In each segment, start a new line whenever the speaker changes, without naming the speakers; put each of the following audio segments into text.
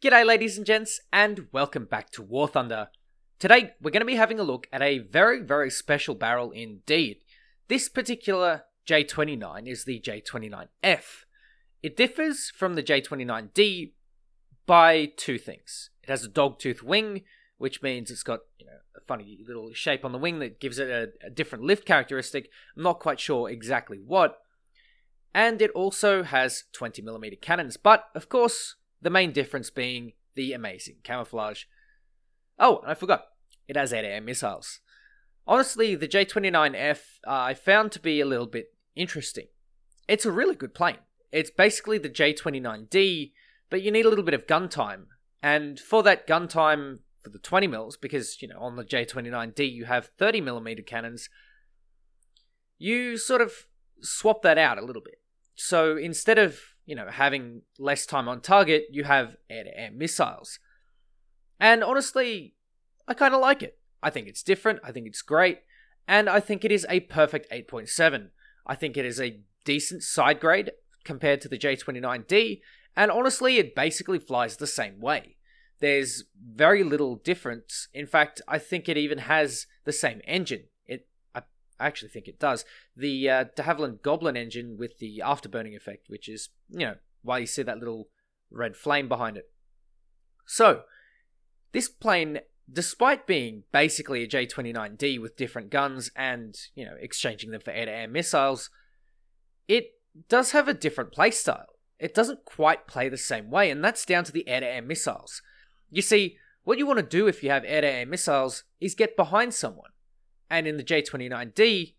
G'day, ladies and gents, and welcome back to War Thunder. Today, we're going to be having a look at a very, very special barrel indeed. This particular J29 is the J29F. It differs from the J29D by two things. It has a dogtooth wing, which means it's got you know a funny little shape on the wing that gives it a, a different lift characteristic. I'm not quite sure exactly what. And it also has 20mm cannons, but of course, the main difference being the amazing camouflage. Oh, and I forgot, it has air-to-air missiles. Honestly, the J29F uh, I found to be a little bit interesting. It's a really good plane. It's basically the J29D, but you need a little bit of gun time. And for that gun time for the 20 mils, because you know on the J29D you have 30 millimeter cannons, you sort of swap that out a little bit. So instead of you know having less time on target, you have air-to-air missiles. And honestly, I kind of like it. I think it's different. I think it's great, and I think it is a perfect 8.7. I think it is a decent side grade compared to the J29D, and honestly, it basically flies the same way. There's very little difference. In fact, I think it even has the same engine. I actually think it does. The uh, de Havilland Goblin engine with the afterburning effect, which is, you know, why you see that little red flame behind it. So, this plane, despite being basically a J29D with different guns and, you know, exchanging them for air to air missiles, it does have a different playstyle. It doesn't quite play the same way, and that's down to the air to air missiles. You see, what you want to do if you have air to air missiles is get behind someone. And in the J29D,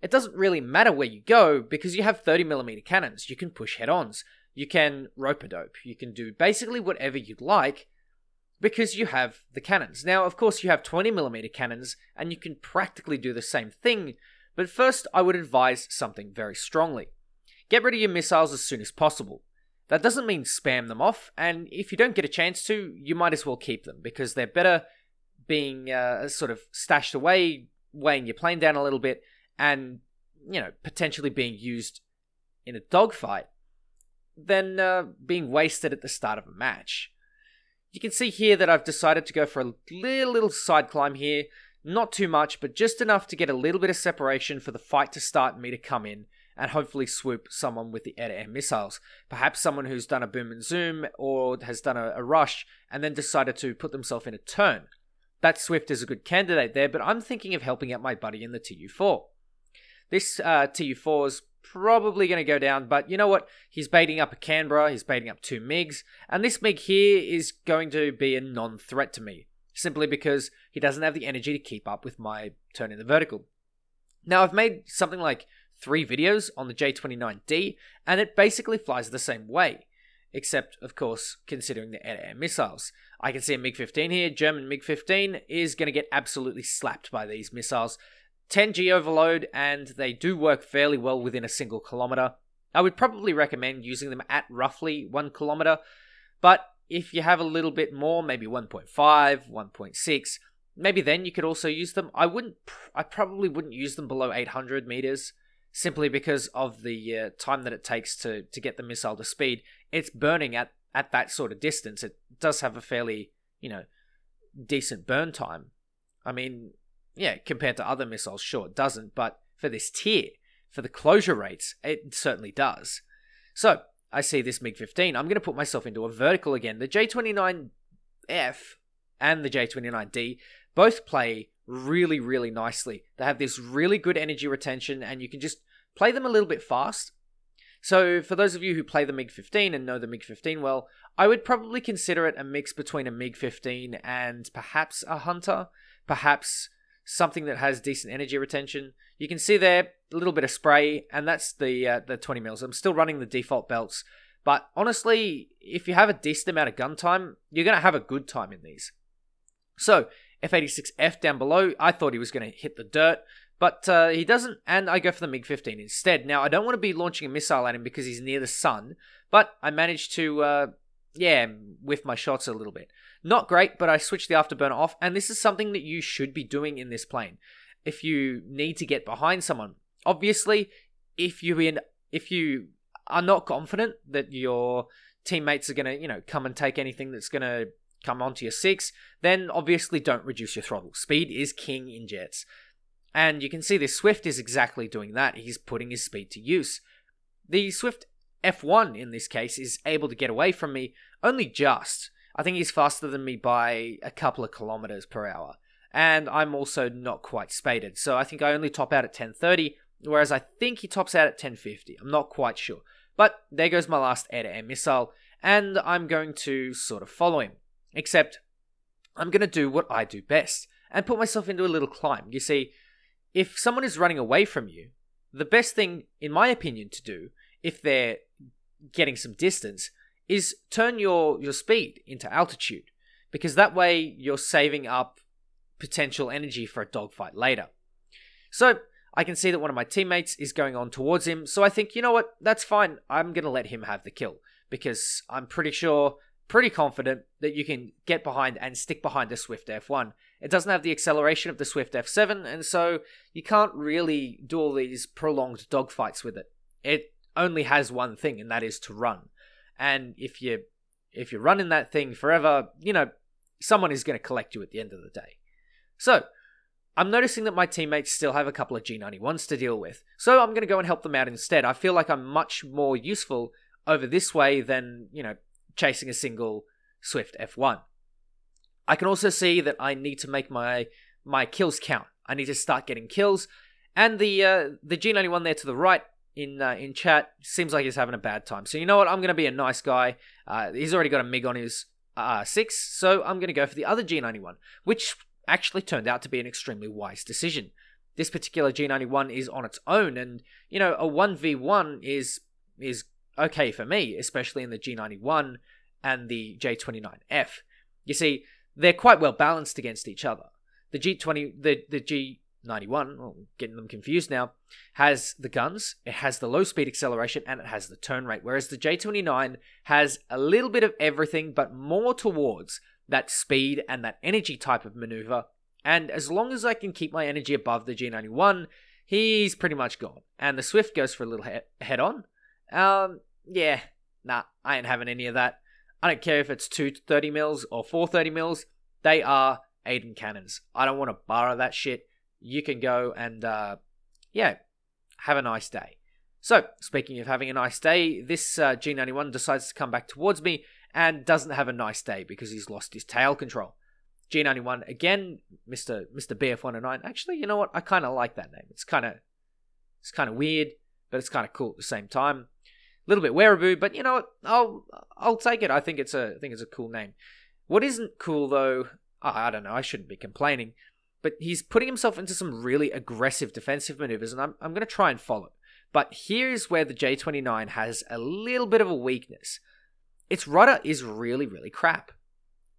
it doesn't really matter where you go because you have 30mm cannons. You can push head ons, you can rope a dope, you can do basically whatever you'd like because you have the cannons. Now, of course, you have 20mm cannons and you can practically do the same thing, but first I would advise something very strongly. Get rid of your missiles as soon as possible. That doesn't mean spam them off, and if you don't get a chance to, you might as well keep them because they're better being uh, sort of stashed away, weighing your plane down a little bit, and you know potentially being used in a dogfight than uh, being wasted at the start of a match. You can see here that I've decided to go for a little, little side climb here, not too much, but just enough to get a little bit of separation for the fight to start and me to come in and hopefully swoop someone with the air-to-air missiles. Perhaps someone who's done a boom and zoom or has done a, a rush and then decided to put themselves in a turn. That Swift is a good candidate there, but I'm thinking of helping out my buddy in the TU4. This uh, TU4 is probably going to go down, but you know what? He's baiting up a Canberra, he's baiting up two MiGs, and this MiG here is going to be a non threat to me, simply because he doesn't have the energy to keep up with my turn in the vertical. Now, I've made something like three videos on the J29D, and it basically flies the same way. Except, of course, considering the air-to-air missiles. I can see a MiG-15 here. German MiG-15 is going to get absolutely slapped by these missiles. 10G overload, and they do work fairly well within a single kilometer. I would probably recommend using them at roughly one kilometer, but if you have a little bit more, maybe 1.5, 1.6, maybe then you could also use them. I wouldn't, I probably wouldn't use them below 800 meters simply because of the uh, time that it takes to to get the missile to speed. It's burning at at that sort of distance. It does have a fairly you know decent burn time. I mean, yeah, compared to other missiles, sure it doesn't, but for this tier, for the closure rates, it certainly does. So I see this MiG 15. I'm going to put myself into a vertical again. The J29F and the J29D both play really, really nicely. They have this really good energy retention, and you can just play them a little bit fast. So, for those of you who play the MiG 15 and know the MiG 15 well, I would probably consider it a mix between a MiG 15 and perhaps a Hunter, perhaps something that has decent energy retention. You can see there a little bit of spray, and that's the uh, the 20 mils. I'm still running the default belts, but honestly, if you have a decent amount of gun time, you're going to have a good time in these. So, F86F down below, I thought he was going to hit the dirt, but uh, he doesn't, and I go for the MiG 15 instead. Now, I don't want to be launching a missile at him because he's near the sun, but I managed to, uh, yeah, whiff my shots a little bit. Not great, but I switched the afterburner off, and this is something that you should be doing in this plane. If you need to get behind someone, obviously, if you in, if you are not confident that your teammates are going to, you know, come and take anything that's going to come onto your 6, then obviously don't reduce your throttle. Speed is king in jets. And you can see this Swift is exactly doing that. He's putting his speed to use. The Swift F1 in this case is able to get away from me only just. I think he's faster than me by a couple of kilometers per hour. And I'm also not quite spaded. So I think I only top out at 1030, whereas I think he tops out at 1050. I'm not quite sure. But there goes my last air to air missile, and I'm going to sort of follow him. Except I'm going to do what I do best and put myself into a little climb. You see, if someone is running away from you, the best thing, in my opinion, to do if they're getting some distance is turn your, your speed into altitude because that way you're saving up potential energy for a dogfight later. So I can see that one of my teammates is going on towards him, so I think, you know what, that's fine. I'm to let him have the kill because I'm pretty sure, pretty confident that you can get behind and stick behind the Swift F1. It doesn't have the acceleration of the Swift F7, and so you can't really do all these prolonged dogfights with it. It only has one thing, and that is to run. And if you if you're running that thing forever, you know, someone is going to collect you at the end of the day. So, I'm noticing that my teammates still have a couple of G91s to deal with, so I'm going to go and help them out instead. I feel like I'm much more useful over this way than, you know, chasing a single Swift F1. I can also see that I need to make my my kills count. I need to start getting kills, and the uh, the G91 there to the right in uh, in chat seems like he's having a bad time. So you know what? I'm going to be a nice guy. Uh, he's already got a MiG on his uh, six, so I'm going to go for the other G91, which actually turned out to be an extremely wise decision. This particular G91 is on its own, and you know a one v one is is okay for me, especially in the G91 and the J29F. You see, they're quite well balanced against each other. The G20, the the G 91, well, getting them confused now, has the guns, it has the low speed acceleration, and it has the turn rate. Whereas the J29 has a little bit of everything, but more towards that speed and that energy type of maneuver. And as long as I can keep my energy above the G91, he's pretty much gone. And the Swift goes for a little he- head on. Um, yeah, nah, I ain't having any of that. I don't care if it's 230 mils or 430 mils, they are ADEN cannons. I don't want to borrow that shit you can go and, uh, yeah, have a nice day. So, speaking of having a nice day, this uh, G91 decides to come back towards me and doesn't have a nice day because he's lost his tail control. G91 again, Mr. Mr. BF109. Actually, you know what? I kind of like that name. It's kind of it's kind of weird, but it's kind of cool at the same time. Little bit wearaboo, but you know what? I'll I'll take it. I think it's a I think it's a cool name. What isn't cool though? I don't know. I shouldn't be complaining but he's putting himself into some really aggressive defensive maneuvers, and I'm, I'm going to try and follow. But here's where the J29 has a little bit of a weakness. Its rudder is really, really crap.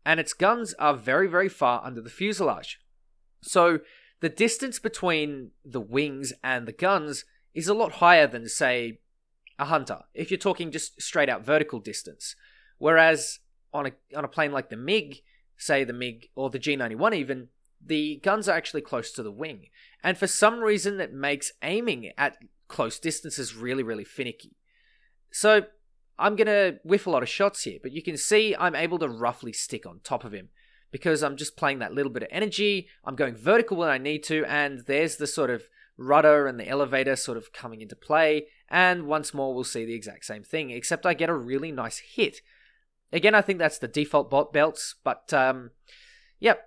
And its guns are very, very far under the fuselage. So the distance between the wings and the guns is a lot higher than, say, a Hunter, if you're talking just straight out vertical distance. Whereas on a, on a plane like the MiG, say the MiG or the G91 even, the guns are actually close to the wing. And for some reason, it makes aiming at close distances really, really finicky. So I'm going to whiff a lot of shots here, but you can see I'm able to roughly stick on top of him because I'm just playing that little bit of energy. I'm going vertical when I need to, and there's the sort of rudder and the elevator sort of coming into play. And once more, we'll see the exact same thing, except I get a really nice hit. Again, I think that's the default bot belts, but um, yep,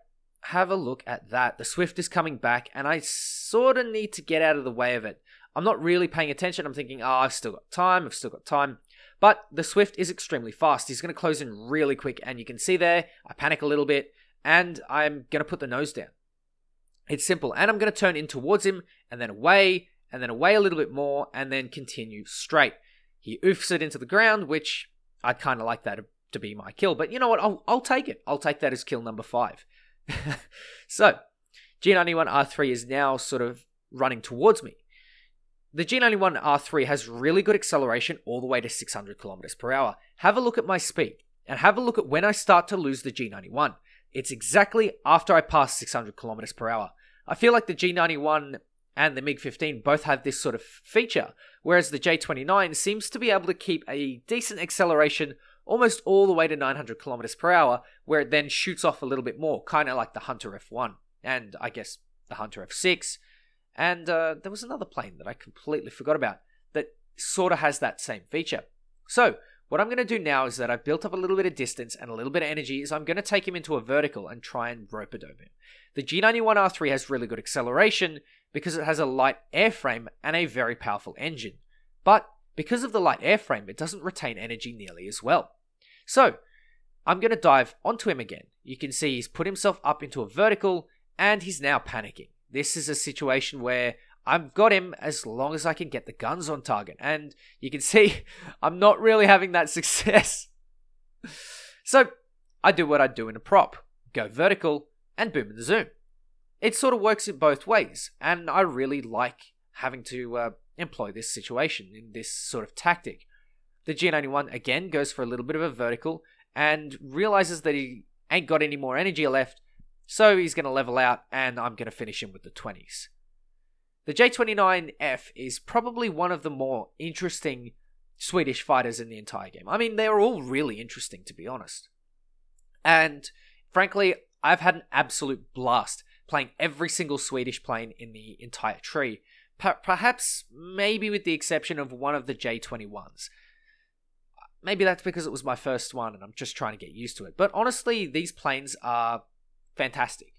have a look at that. The Swift is coming back, and I sort of need to get out of the way of it. I'm not really paying attention. I'm thinking, oh, I've still got time. I've still got time. But the Swift is extremely fast. He's going to close in really quick, and you can see there, I panic a little bit, and I'm going to put the nose down. It's simple, and I'm going to turn in towards him, and then away, and then away a little bit more, and then continue straight. He oofs it into the ground, which I'd kind of like that to be my kill, but you know what? I'll, I'll take it. I'll take that as kill number five. so, G91R3 is now sort of running towards me. The G91R3 has really good acceleration all the way to 600 kilometers per hour. Have a look at my speed and have a look at when I start to lose the G91. It's exactly after I pass 600 kilometers per hour. I feel like the G91 and the MiG 15 both have this sort of feature, whereas the J29 seems to be able to keep a decent acceleration almost all the way to 900 kilometers per hour, where it then shoots off a little bit more, kind of like the Hunter F1, and I guess the Hunter F6. And uh, there was another plane that I completely forgot about that sort of has that same feature. So, what I'm going to do now is that I've built up a little bit of distance and a little bit of energy, is I'm going to take him into a vertical and try and rope a dope him. The G91R3 has really good acceleration because it has a light airframe and a very powerful engine. But because of the light airframe, it doesn't retain energy nearly as well. So, I'm going to dive onto him again. You can see he's put himself up into a vertical and he's now panicking. This is a situation where I've got him as long as I can get the guns on target. And you can see I'm not really having that success. so I do what I do in a prop go vertical and boom in the zoom. It sort of works in both ways, and I really like having to uh, employ this situation in this sort of tactic. The G91 again goes for a little bit of a vertical and realizes that he ain't got any more energy left, so he's going to level out and I'm going to finish him with the 20s. The J29F is probably one of the more interesting Swedish fighters in the entire game. I mean, they're all really interesting, to be honest. And frankly, I've had an absolute blast playing every single Swedish plane in the entire tree. perhaps, maybe with the exception of one of the J21s. Maybe that's because it was my first one and I'm just trying to get used to it. But honestly, these planes are fantastic.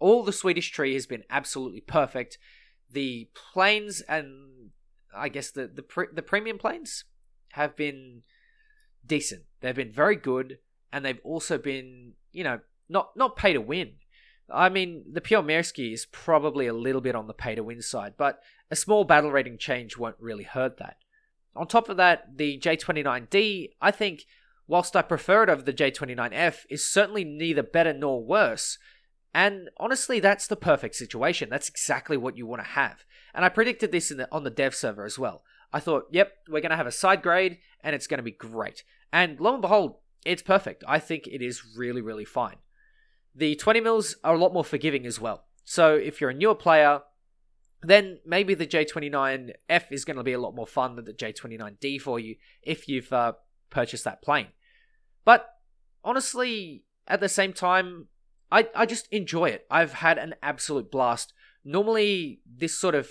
All the Swedish tree has been absolutely perfect the planes and I guess the the pre- the premium planes have been decent. They've been very good, and they've also been you know not not pay to win. I mean, the Pyorremyrsky is probably a little bit on the pay to win side, but a small battle rating change won't really hurt that. On top of that, the J29D, I think, whilst I prefer it over the J29F, is certainly neither better nor worse. And honestly, that's the perfect situation. That's exactly what you want to have. And I predicted this the, on the dev server as well. I thought, yep, we're going to have a side grade and it's going to be great. And lo and behold, it's perfect. I think it is really, really fine. The 20 mils are a lot more forgiving as well. So if you're a newer player, then maybe the J29F is going to be a lot more fun than the J29D for you if you've uh, purchased that plane. But honestly, at the same time, I, I just enjoy it. I've had an absolute blast. Normally, this sort of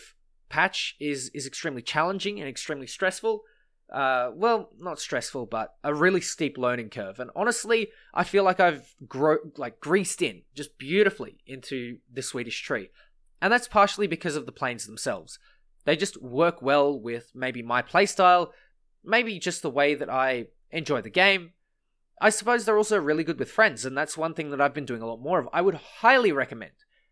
patch is is extremely challenging and extremely stressful. Uh, well, not stressful, but a really steep learning curve. And honestly, I feel like I've gro- like greased in just beautifully into the Swedish tree, and that's partially because of the planes themselves. They just work well with maybe my playstyle, maybe just the way that I enjoy the game, I suppose they're also really good with friends, and that's one thing that I've been doing a lot more of. I would highly recommend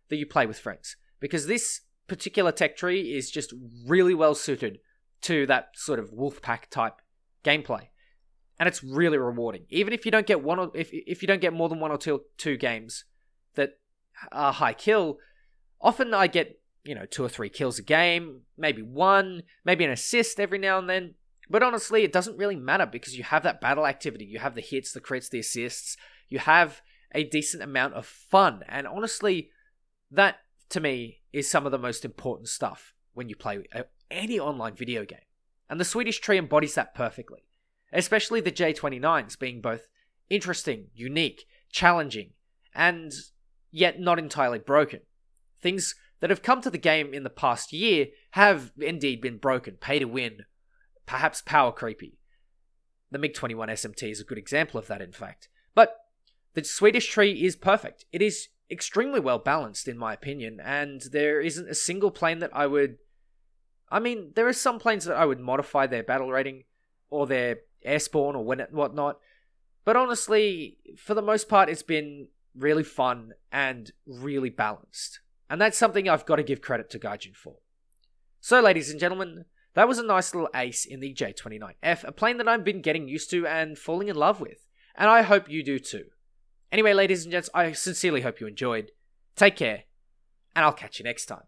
that you play with friends because this particular tech tree is just really well suited to that sort of wolf pack type gameplay. And it's really rewarding. Even if you don't get one or if if you don't get more than one or two two games that are high kill, often I get, you know, two or three kills a game, maybe one, maybe an assist every now and then. But honestly, it doesn't really matter because you have that battle activity. You have the hits, the crits, the assists. You have a decent amount of fun. And honestly, that to me is some of the most important stuff when you play any online video game. And the Swedish tree embodies that perfectly, especially the J29s being both interesting, unique, challenging, and yet not entirely broken. Things that have come to the game in the past year have indeed been broken, pay to win, perhaps power creepy. The MiG 21 SMT is a good example of that, in fact. But the Swedish tree is perfect. It is extremely well balanced, in my opinion, and there isn't a single plane that I would. I mean, there are some planes that I would modify their battle rating or their air spawn or win it whatnot, but honestly, for the most part, it's been really fun and really balanced. And that's something I've got to give credit to Gaijin for. So, ladies and gentlemen, that was a nice little ace in the J29F, a plane that I've been getting used to and falling in love with. And I hope you do too. Anyway, ladies and gents, I sincerely hope you enjoyed. Take care, and I'll catch you next time.